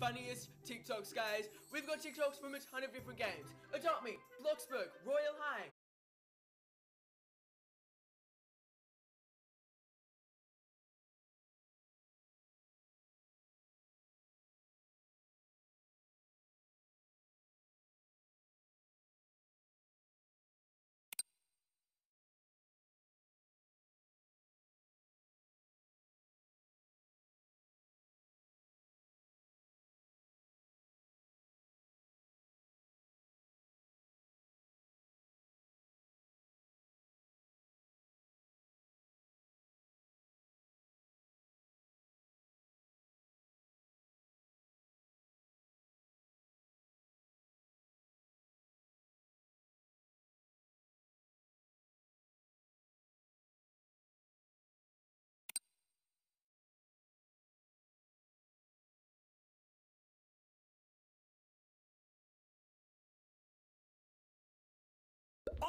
funniest TikToks, guys. We've got TikToks from a ton of different games. Adopt Me, Bloxburg, Royal High.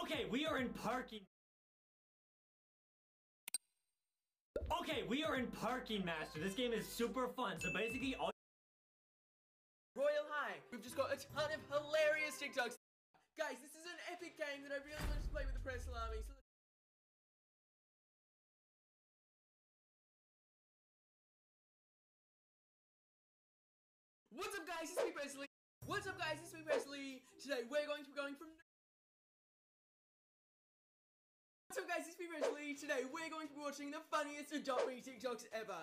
Okay, we are in parking. Okay, we are in Parking Master. This game is super fun. So basically, all Royal High. We've just got a ton of hilarious TikToks. Guys, this is an epic game that I really want to play with the Press Army. So What's up guys, it's me Prezley. What's up guys, it's me Prezley. Today we're going to be going from Up guys, it's me Prezley. Today we're going to be watching the funniest Adopt Me TikToks ever.